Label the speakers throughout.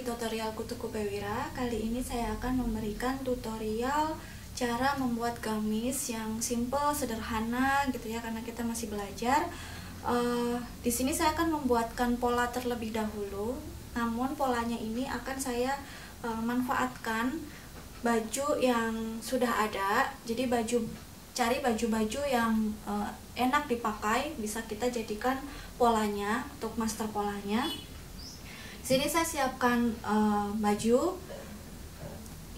Speaker 1: di tutorial Kutuku Pewira. Kali ini saya akan memberikan tutorial cara membuat gamis yang simple, sederhana gitu ya karena kita masih belajar. Uh, di sini saya akan membuatkan pola terlebih dahulu. Namun polanya ini akan saya uh, manfaatkan baju yang sudah ada. Jadi baju cari baju-baju yang uh, enak dipakai, bisa kita jadikan polanya untuk master polanya sini saya siapkan uh, baju.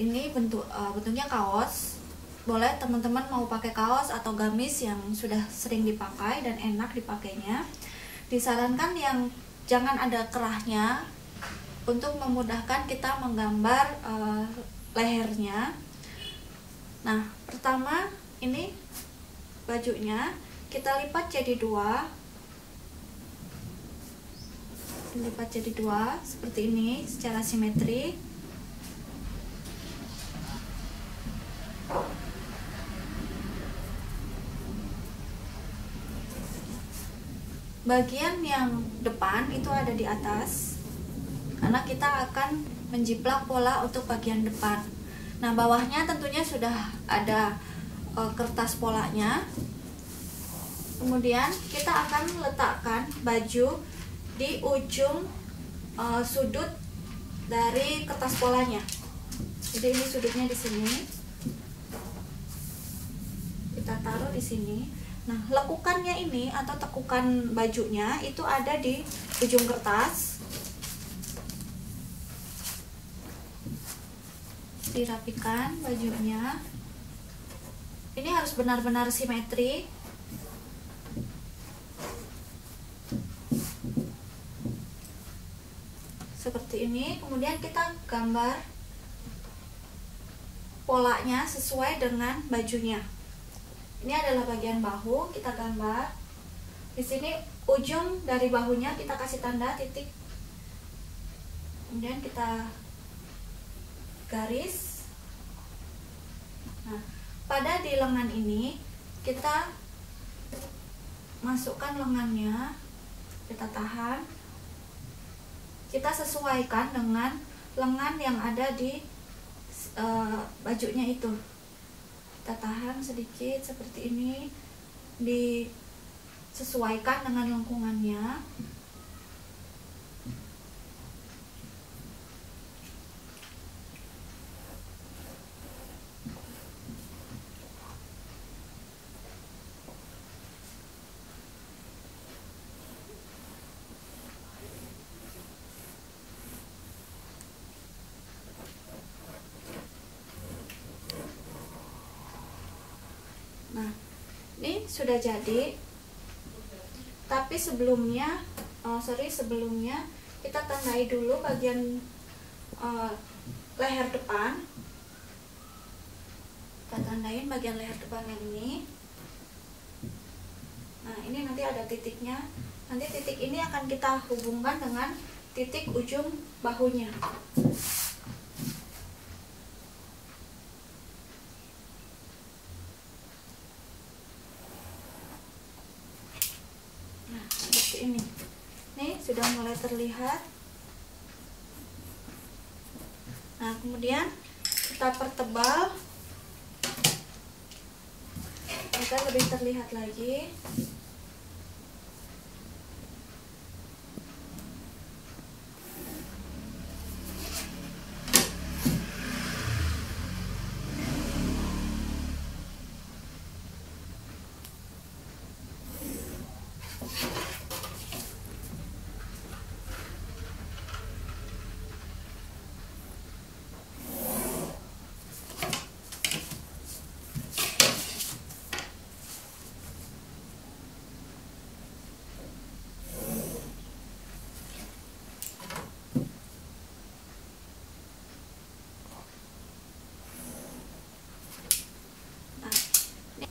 Speaker 1: Ini bentuk uh, bentuknya kaos. Boleh teman-teman mau pakai kaos atau gamis yang sudah sering dipakai dan enak dipakainya. Disarankan yang jangan ada kerahnya untuk memudahkan kita menggambar uh, lehernya. Nah pertama ini bajunya. Kita lipat jadi dua dilipat jadi dua seperti ini secara simetri. Bagian yang depan itu ada di atas karena kita akan menjiplak pola untuk bagian depan. Nah bawahnya tentunya sudah ada e, kertas polanya. Kemudian kita akan letakkan baju di ujung uh, sudut dari kertas polanya. Jadi ini sudutnya di sini. Kita taruh di sini. Nah lekukannya ini atau tekukan bajunya itu ada di ujung kertas. Dirapikan bajunya. Ini harus benar-benar simetri seperti ini. Kemudian kita gambar polanya sesuai dengan bajunya. Ini adalah bagian bahu kita gambar. Di sini ujung dari bahunya kita kasih tanda titik. Kemudian kita garis. Nah pada di lengan ini kita masukkan lengannya kita tahan kita sesuaikan dengan lengan yang ada di uh, bajunya itu. Kita tahan sedikit seperti ini disesuaikan dengan lengkungannya nah ini sudah jadi. Tapi sebelumnya uh, sorry sebelumnya kita tandai dulu bagian uh, leher depan. Kita tandain bagian leher depan yang ini. Nah ini nanti ada titiknya. Nanti titik ini akan kita hubungkan dengan titik ujung bahunya ini. Nih sudah mulai terlihat. Nah kemudian kita pertebal. Agar lebih terlihat lagi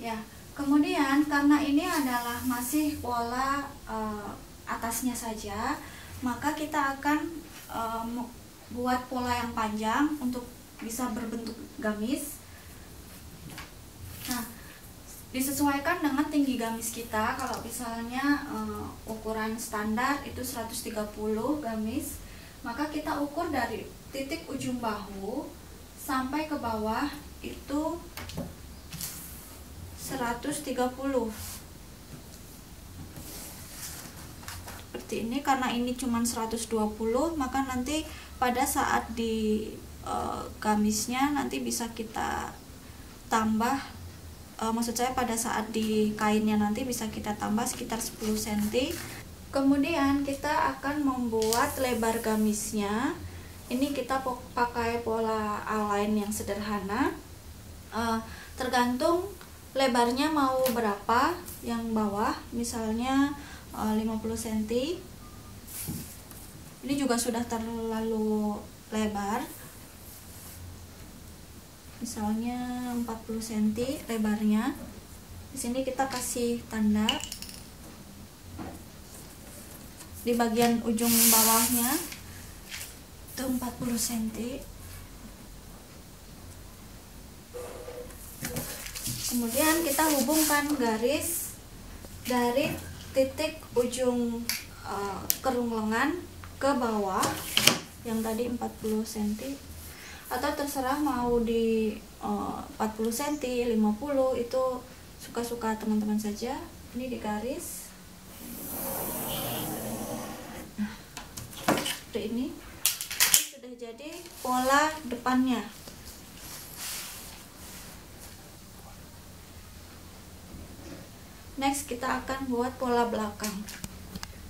Speaker 1: ya kemudian karena ini adalah masih pola uh, atasnya saja maka kita akan uh, buat pola yang panjang untuk bisa berbentuk gamis. Nah disesuaikan dengan tinggi gamis kita. Kalau misalnya uh, ukuran standar itu 130 gamis maka kita ukur dari titik ujung bahu sampai ke bawah itu 130 seperti ini karena ini cuma 120 maka nanti pada saat di e, gamisnya nanti bisa kita tambah e, maksud saya pada saat di kainnya nanti bisa kita tambah sekitar 10 cm kemudian kita akan membuat lebar gamisnya. Ini kita pakai pola align yang sederhana. Uh, tergantung lebarnya mau berapa? Yang bawah misalnya uh, 50 cm ini juga sudah terlalu lebar. Misalnya 40 cm lebarnya. Di sini kita kasih tanda. Di bagian ujung bawahnya itu 40 cm kemudian kita hubungkan garis dari titik ujung uh, kerung lengan ke bawah yang tadi 40 cm atau terserah mau di uh, 40 cm 50 itu suka-suka teman-teman saja. Ini di garis. Nah, seperti ini. Jadi pola depannya next kita akan buat pola belakang.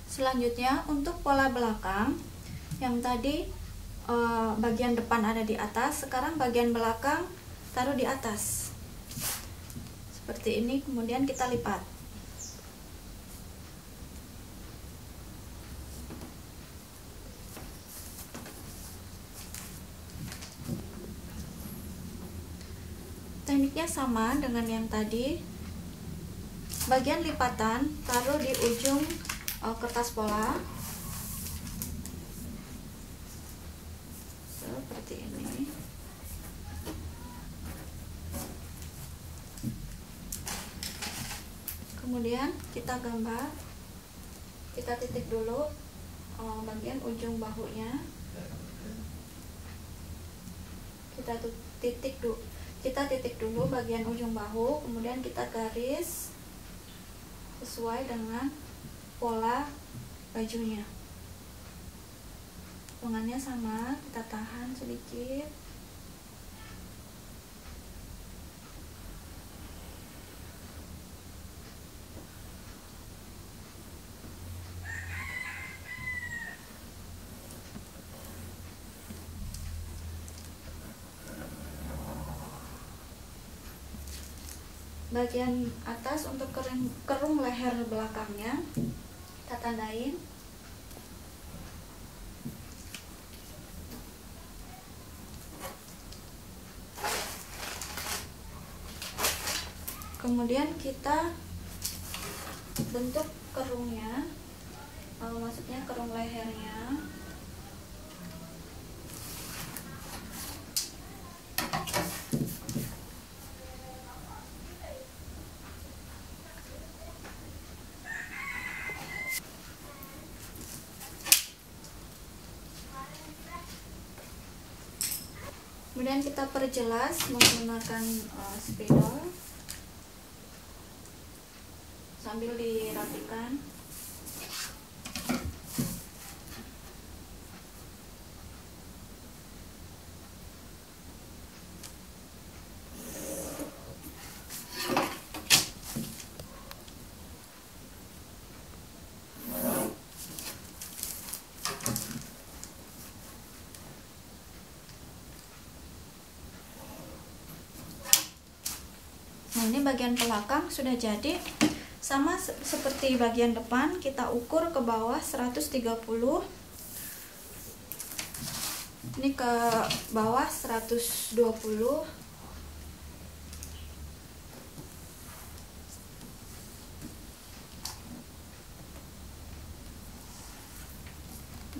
Speaker 1: Selanjutnya untuk pola belakang yang tadi e, bagian depan ada di atas sekarang bagian belakang taruh di atas. Seperti ini kemudian kita lipat. Tekniknya sama dengan yang tadi bagian lipatan taruh di ujung uh, kertas pola seperti ini. Kemudian kita gambar. Kita titik dulu uh, bagian ujung bahunya. Kita titik dulu kita titik dulu bagian ujung bahu kemudian kita garis sesuai dengan pola bajunya. Lengannya sama kita tahan sedikit bagian atas untuk kerung, kerung leher belakangnya. Kita tandain. Kemudian kita bentuk kerungnya maksudnya kerung lehernya kemudian kita perjelas menggunakan uh, spidol. Sambil dirapikan ini bagian belakang sudah jadi. Sama se seperti bagian depan kita ukur ke bawah 130 ini ke bawah 120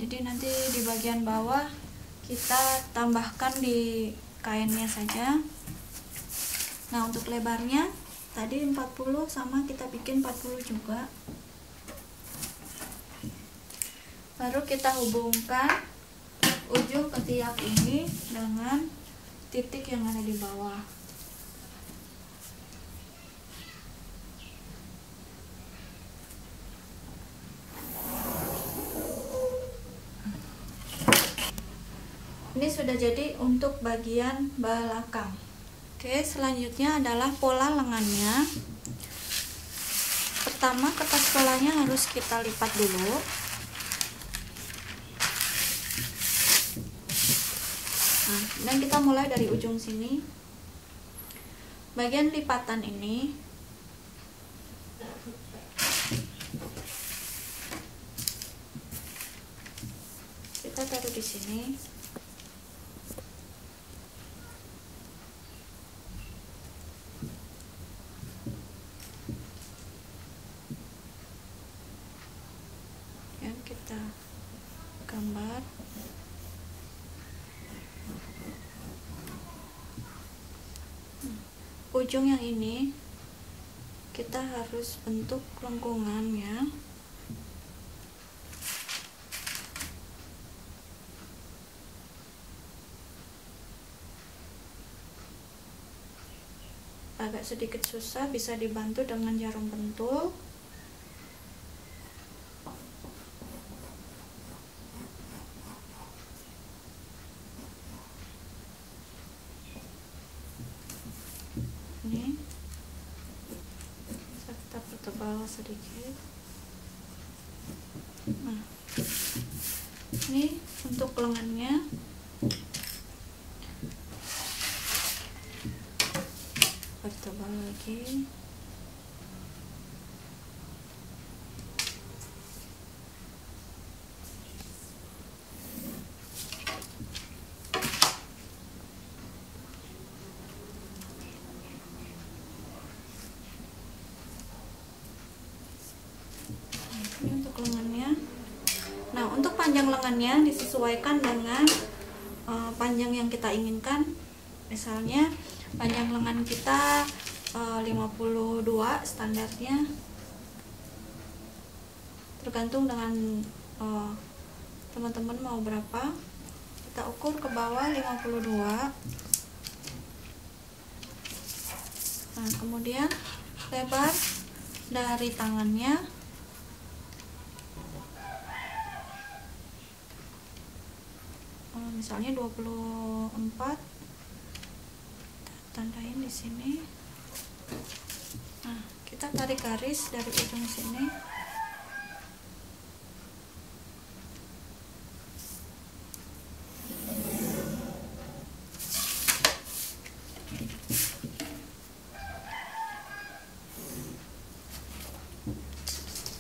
Speaker 1: jadi nanti di bagian bawah kita tambahkan di kainnya saja nah untuk lebarnya tadi 40 sama kita bikin 40 juga. Baru kita hubungkan ujung ketiak ini dengan titik yang ada di bawah. Ini sudah jadi untuk bagian belakang oke selanjutnya adalah pola lengannya. Pertama kertas polanya harus kita lipat dulu. Nah dan kita mulai dari ujung sini. Bagian lipatan ini. Kita taruh di sini ujung yang ini kita harus bentuk lengkungan ya. Agak sedikit susah bisa dibantu dengan jarum pentul bawah sedikit. Nah. Ini untuk lengannya pertebal lagi lengannya disesuaikan dengan uh, panjang yang kita inginkan. Misalnya panjang lengan kita uh, 52 standarnya. Tergantung dengan uh, teman-teman mau berapa. Kita ukur ke bawah 52 nah kemudian lebar dari tangannya misalnya 24 tandain di sini. Nah kita tarik garis dari ujung sini.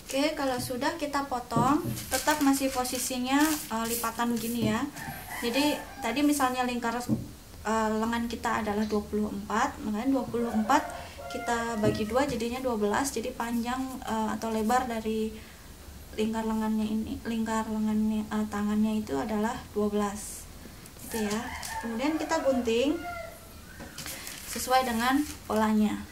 Speaker 1: Oke, kalau sudah kita potong, tetap masih posisinya uh, lipatan begini ya jadi tadi misalnya lingkar uh, lengan kita adalah 24 makanya 24 kita bagi dua jadinya 12 jadi panjang uh, atau lebar dari lingkar lengannya ini lingkar lengannya uh, tangannya itu adalah 12 gitu ya. Kemudian kita gunting sesuai dengan polanya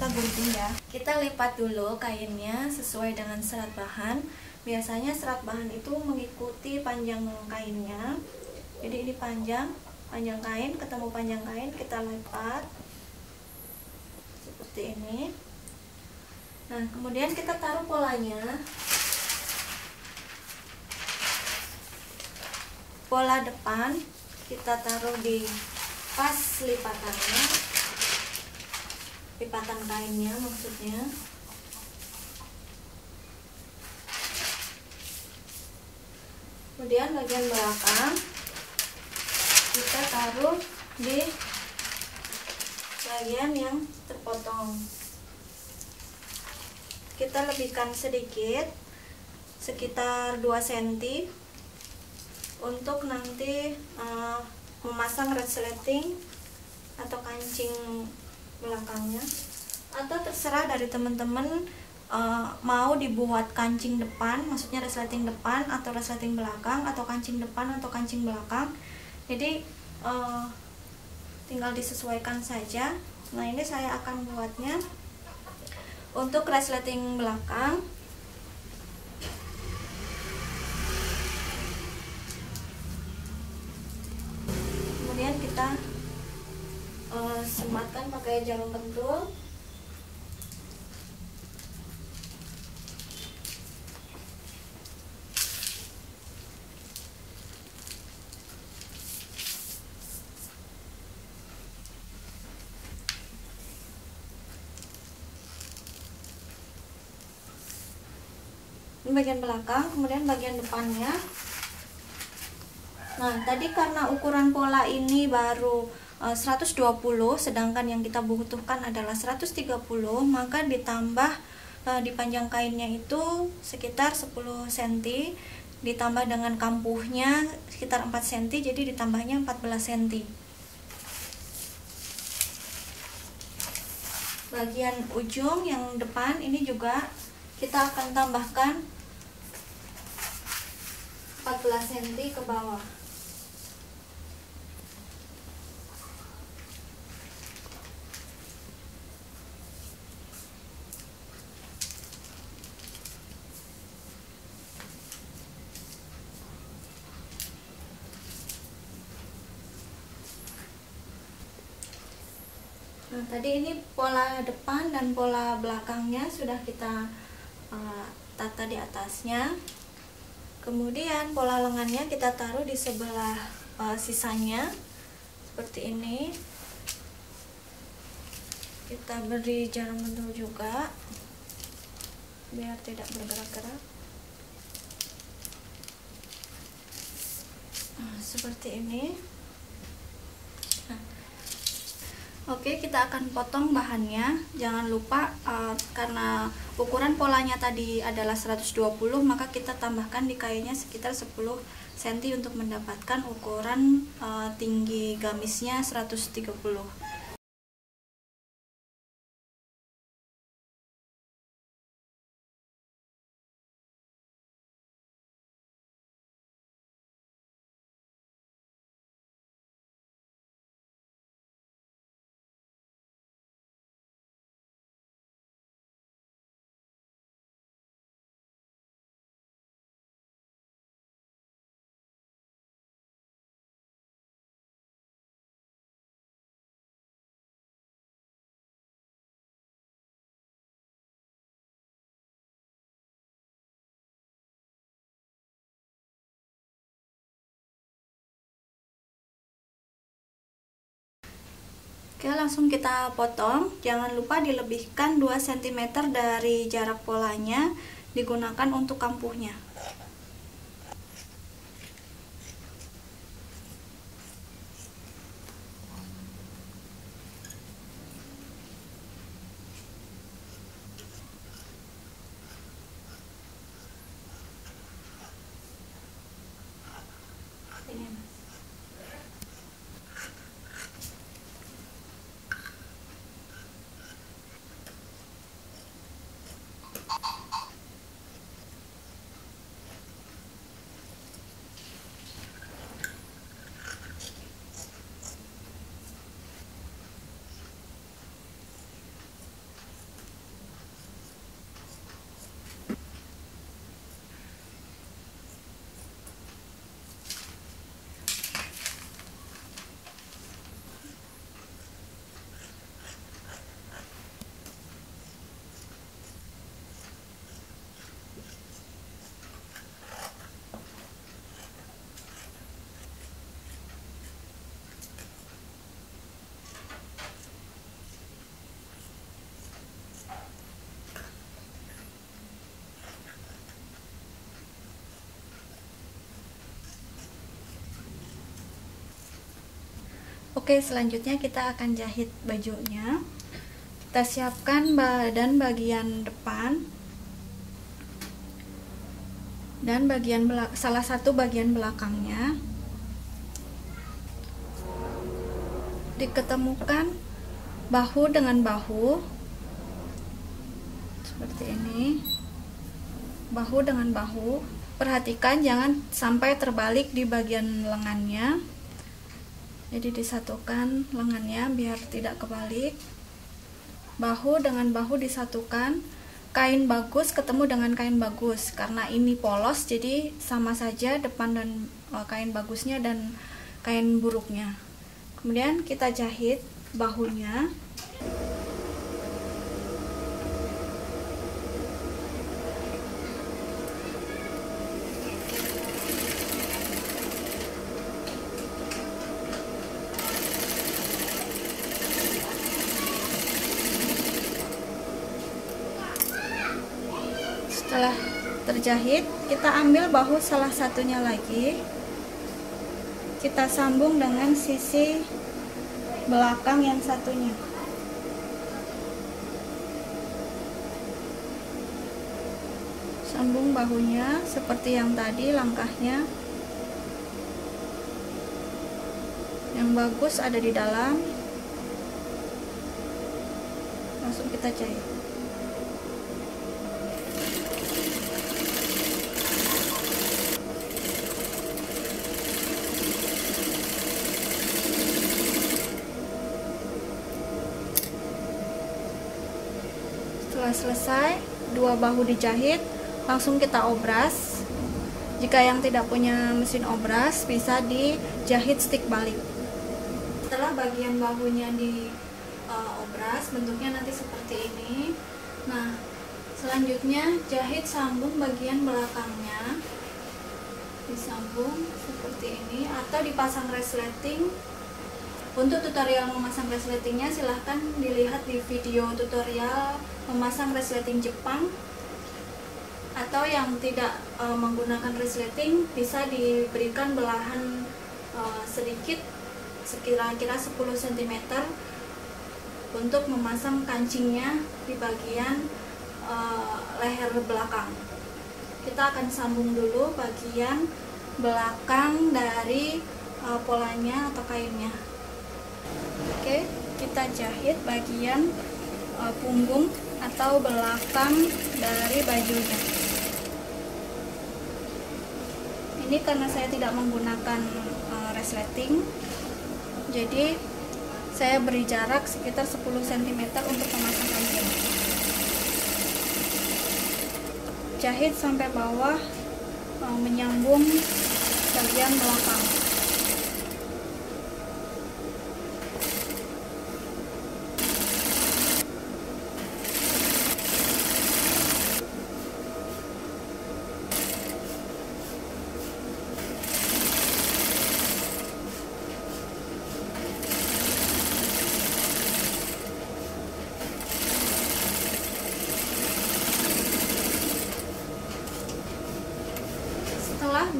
Speaker 1: kita gunting ya. Kita lipat dulu kainnya sesuai dengan serat bahan. Biasanya serat bahan itu mengikuti panjang kainnya. Jadi ini panjang panjang kain ketemu panjang kain kita lipat. Seperti ini. Nah, kemudian kita taruh polanya. Pola depan kita taruh di pas lipatannya lipatan kainnya maksudnya. Kemudian bagian belakang kita taruh di bagian yang terpotong. Kita lebihkan sedikit sekitar 2 cm untuk nanti uh, memasang resleting atau kancing belakangnya. Atau terserah dari teman-teman uh, mau dibuat kancing depan maksudnya resleting depan atau resleting belakang atau kancing depan atau kancing belakang. Jadi uh, tinggal disesuaikan saja. Nah ini saya akan buatnya untuk resleting belakang. Kemudian kita sematkan pakai jarum pentul. Ini bagian belakang kemudian bagian depannya. Nah tadi karena ukuran pola ini baru 120 eh, sedangkan yang kita butuhkan adalah 130 maka ditambah uh, di panjang kainnya itu sekitar 10 cm ditambah dengan kampuhnya sekitar 4 cm jadi ditambahnya 14 cm bagian ujung yang depan ini juga kita akan tambahkan 14 cm ke bawah tadi ini pola depan dan pola belakangnya sudah kita uh, tata di atasnya. Kemudian pola lengannya kita taruh di sebelah uh, sisanya. Seperti ini. Kita beri jarum pentul juga biar tidak bergerak-gerak. Nah, seperti ini Oke, kita akan potong bahannya. Jangan lupa uh, karena ukuran polanya tadi adalah 120, maka kita tambahkan di kainnya sekitar 10 cm untuk mendapatkan ukuran uh, tinggi gamisnya 130. Oke langsung kita potong. Jangan lupa dilebihkan 2 cm dari jarak polanya digunakan untuk kampuhnya Oke, selanjutnya kita akan jahit bajunya. Kita siapkan badan bagian depan dan bagian salah satu bagian belakangnya. Diketemukan bahu dengan bahu seperti ini bahu dengan bahu perhatikan jangan sampai terbalik di bagian lengannya jadi disatukan lengannya biar tidak kebalik. Bahu dengan bahu disatukan. Kain bagus ketemu dengan kain bagus. Karena ini polos jadi sama saja depan dan e, kain bagusnya dan kain buruknya. Kemudian kita jahit bahunya setelah terjahit kita ambil bahu salah satunya lagi. Kita sambung dengan sisi belakang yang satunya. Sambung bahunya seperti yang tadi langkahnya. Yang bagus ada di dalam. Langsung kita jahit setelah selesai dua bahu dijahit langsung kita obras. Jika yang tidak punya mesin obras bisa dijahit stick balik. Setelah bagian bahunya di uh, obras bentuknya nanti seperti ini. Nah selanjutnya jahit sambung bagian belakangnya. Disambung seperti ini atau dipasang resleting untuk tutorial memasang resletingnya silahkan dilihat di video tutorial memasang resleting Jepang. Atau yang tidak e, menggunakan resleting bisa diberikan belahan e, sedikit sekira-kira 10 cm untuk memasang kancingnya di bagian e, leher belakang. Kita akan sambung dulu bagian belakang dari e, polanya atau kainnya Oke, kita jahit bagian uh, punggung atau belakang dari bajunya. Ini karena saya tidak menggunakan uh, resleting, jadi saya beri jarak sekitar 10 cm untuk memasang kancing. Jahit sampai bawah uh, menyambung bagian belakang.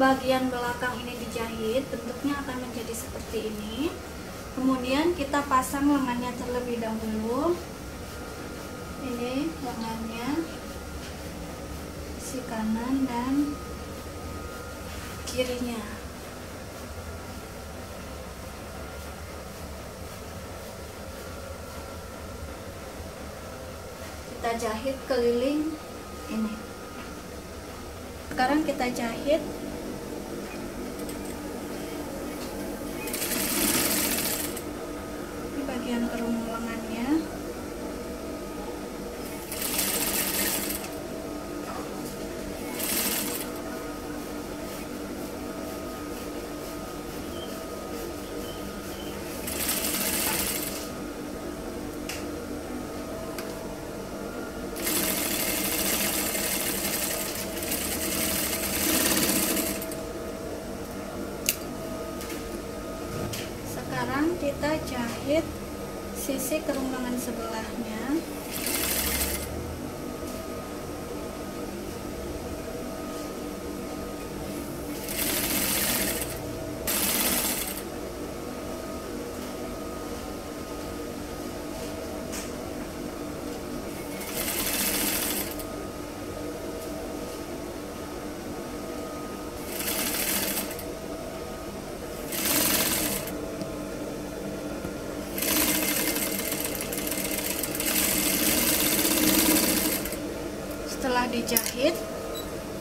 Speaker 1: bagian belakang ini dijahit bentuknya akan menjadi seperti ini kemudian kita pasang lengannya terlebih dahulu. Ini lengannya si kanan dan kirinya. Kita jahit keliling ini. Sekarang kita jahit bagian kerung lengannya sekarang kita sisi kerongkongan sebelahnya dijahit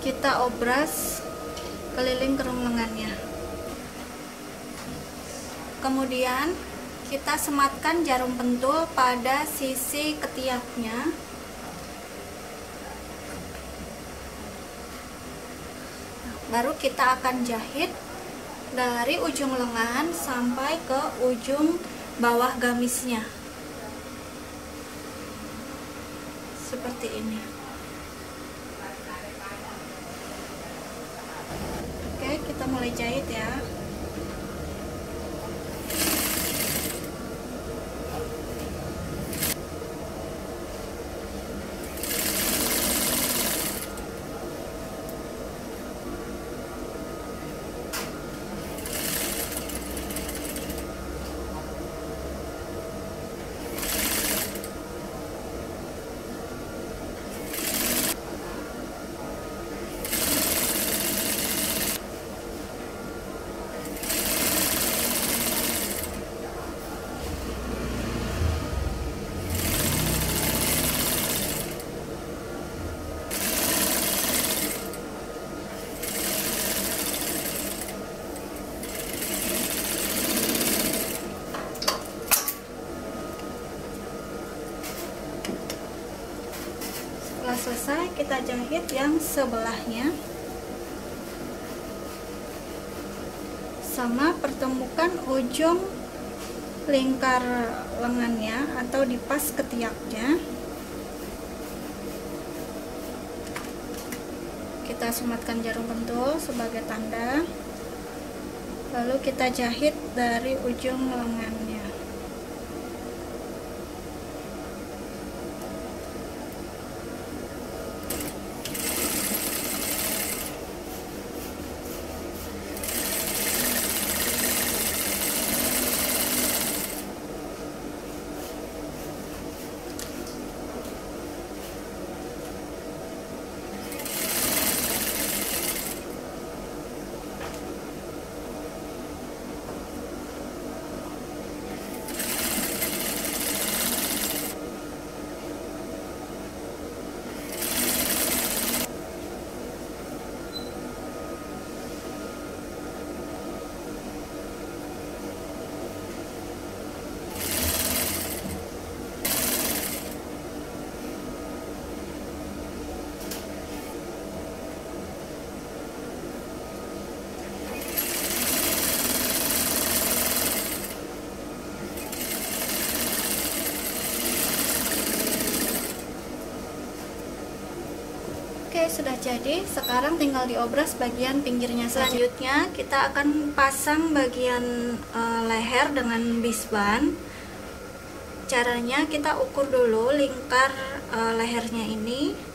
Speaker 1: kita obras keliling kerung lengannya. Kemudian kita sematkan jarum pentul pada sisi ketiaknya. Baru kita akan jahit dari ujung lengan sampai ke ujung bawah gamisnya. Seperti ini oke kita mulai jahit ya setelah selesai kita jahit yang sebelahnya. Sama pertemukan ujung lingkar lengannya atau di pas ketiaknya. Kita sematkan jarum pentul sebagai tanda. Lalu kita jahit dari ujung lengannya Oke sudah jadi sekarang tinggal diobras bagian pinggirnya saja. selanjutnya kita akan pasang bagian e, leher dengan bisban caranya kita ukur dulu lingkar e, lehernya ini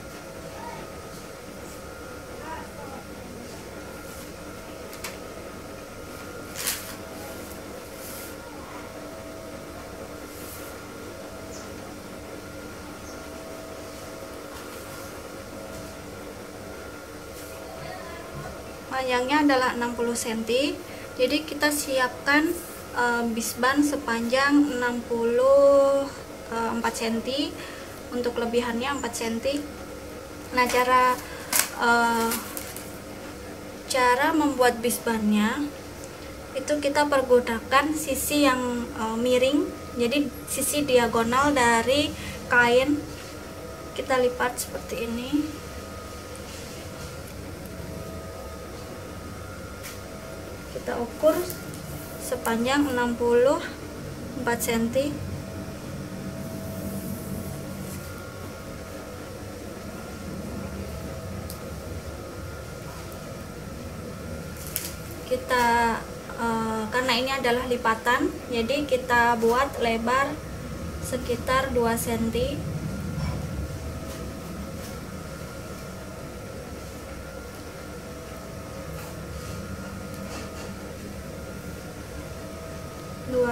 Speaker 1: panjangnya adalah 60 cm. Jadi kita siapkan e, bisban sepanjang 64 cm. Untuk lebihannya 4 cm. Nah cara e, cara membuat bisbannya itu kita pergunakan sisi yang e, miring. Jadi sisi diagonal dari kain. Kita lipat seperti ini kita ukur sepanjang 64 cm kita e, karena ini adalah lipatan jadi kita buat lebar sekitar 2 cm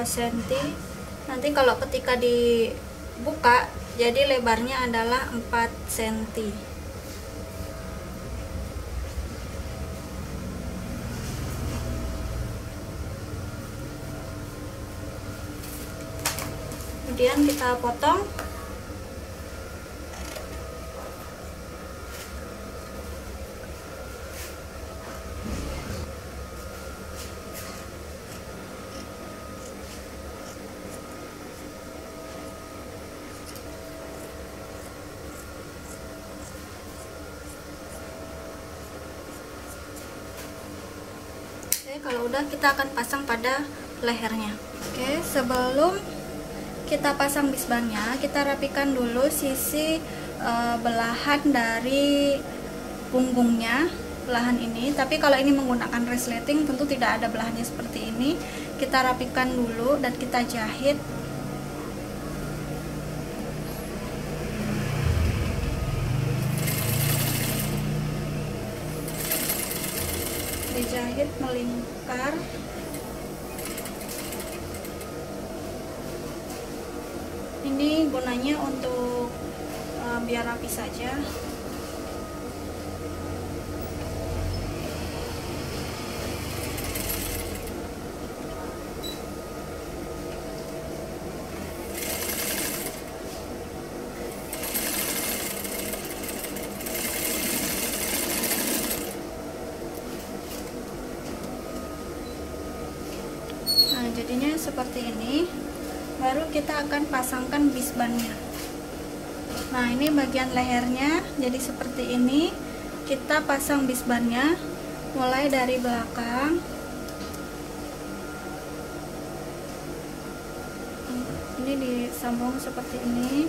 Speaker 1: cm nanti kalau ketika dibuka jadi lebarnya adalah 4 cm kemudian kita potong kalau udah kita akan pasang pada lehernya. Oke sebelum kita pasang bisbannya kita rapikan dulu sisi uh, belahan dari punggungnya belahan ini. Tapi kalau ini menggunakan resleting tentu tidak ada belahannya seperti ini. Kita rapikan dulu dan kita jahit. Dijahit melingkar ini gunanya untuk uh, biar rapi saja Nah, jadinya seperti ini. Baru kita pasangkan bisbannya. Nah, ini bagian lehernya jadi seperti ini. Kita pasang bisbannya mulai dari belakang. Ini disambung seperti ini.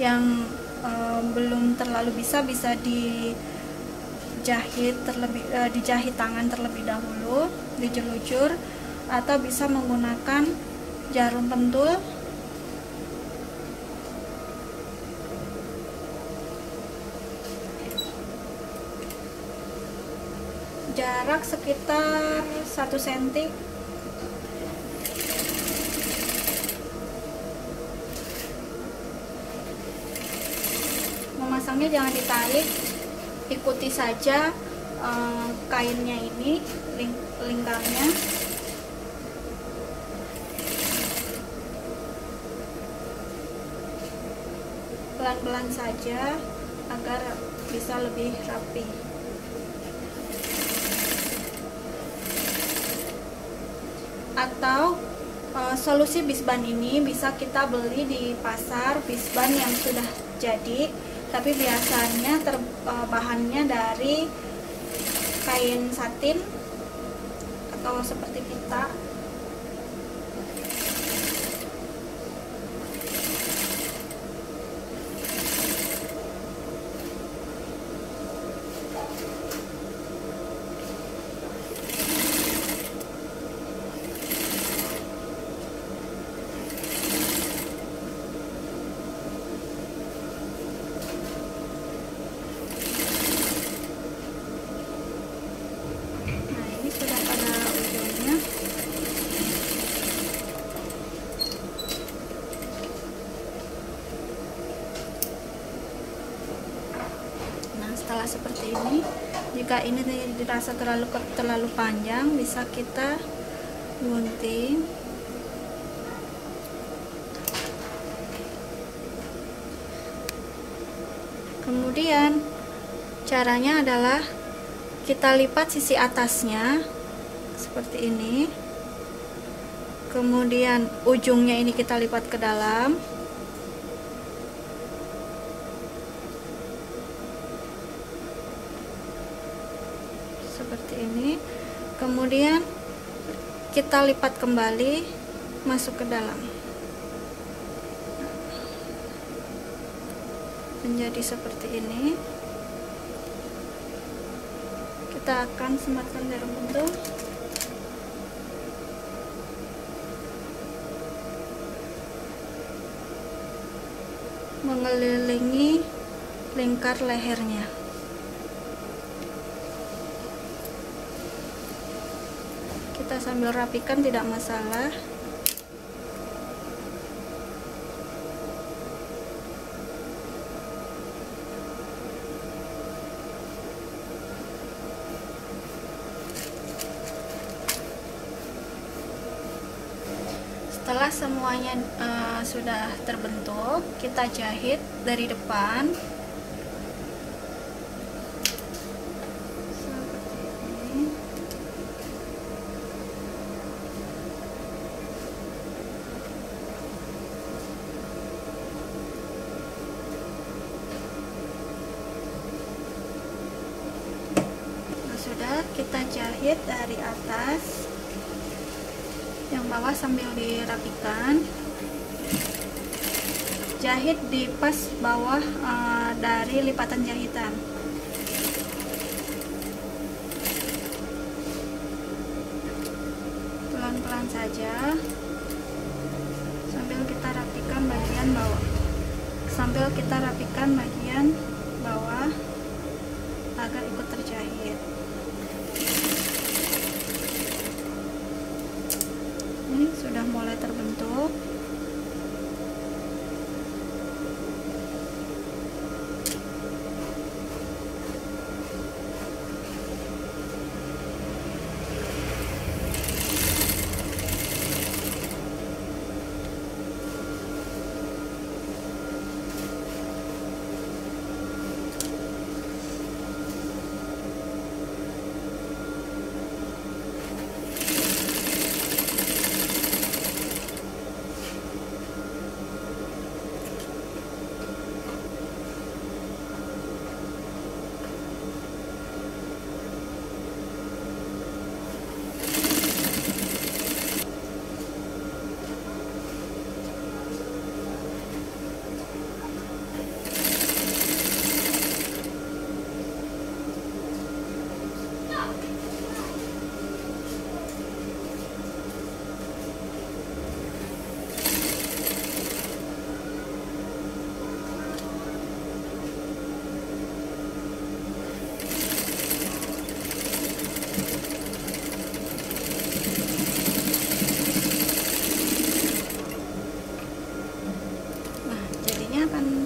Speaker 1: Yang uh, belum terlalu bisa bisa dijahit terlebih uh, dijahit tangan terlebih dahulu, dijelucur atau bisa menggunakan jarum pentul jarak sekitar 1 cm memasangnya jangan ditarik ikuti saja uh, kainnya ini ling lingkarnya. Pelan-pelan saja agar bisa lebih rapi atau e, solusi bisban ini bisa kita beli di pasar bisban yang sudah jadi tapi biasanya ter, e, bahannya dari kain satin atau seperti kita setelah seperti ini. Jika ini dirasa terlalu terlalu panjang bisa kita gunting. Kemudian caranya adalah kita lipat sisi atasnya seperti ini. Kemudian ujungnya ini kita lipat ke dalam seperti ini kemudian kita lipat kembali masuk ke dalam. Menjadi seperti ini. Kita akan sematkan jarum pentul mengelilingi lingkar lehernya kita sambil rapikan tidak masalah. Setelah semuanya uh, sudah terbentuk kita jahit dari depan sudah kita jahit dari atas yang bawah sambil dirapikan jahit di pas bawah uh, dari lipatan jahitan. Pelan-pelan saja. Sambil kita rapikan bagian bawah. Sambil kita rapikan bagian bawah agar ikut terjahit. Ini sudah mulai terbentuk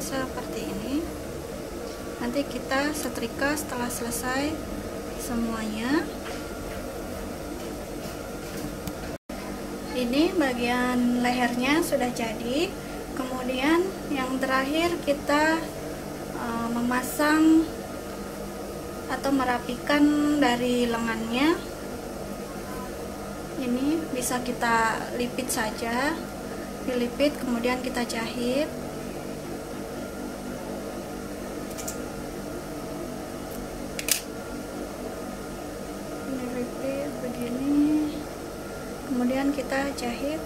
Speaker 1: seperti ini nanti kita setrika setelah selesai semuanya. Ini bagian lehernya sudah jadi. Kemudian yang terakhir kita uh, memasang atau merapikan dari lengannya. Ini bisa kita lipit saja dilipit kemudian kita jahit kemudian kita jahit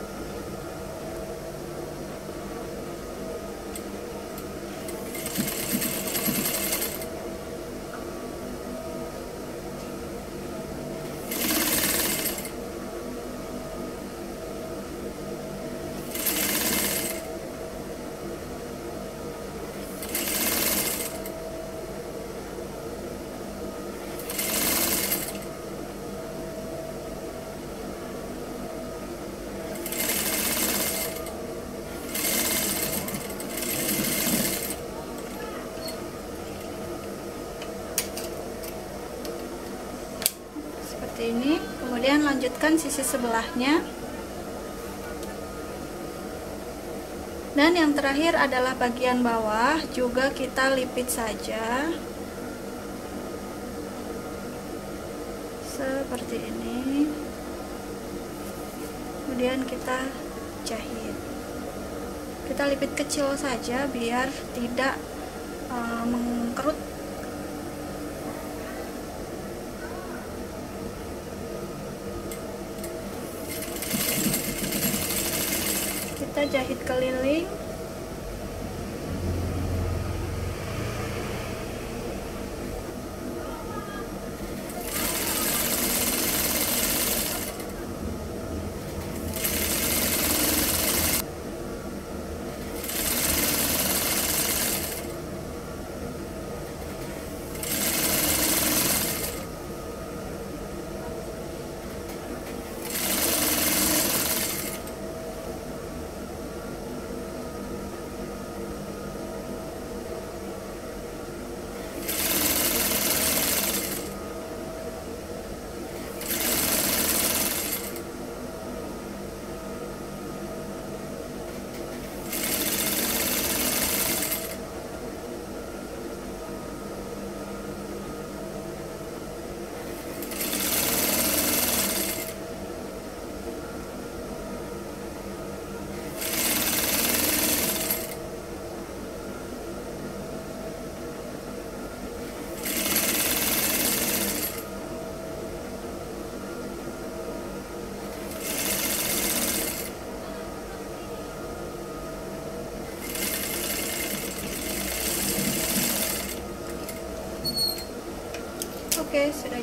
Speaker 1: seperti ini kemudian lanjutkan sisi sebelahnya. Dan yang terakhir adalah bagian bawah juga kita lipit saja. Seperti ini. Kemudian kita jahit. Kita lipit kecil saja biar tidak uh,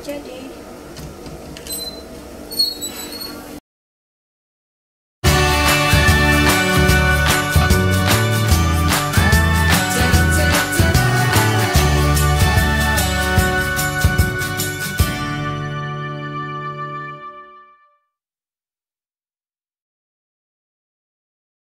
Speaker 1: Oke, sudah jadi.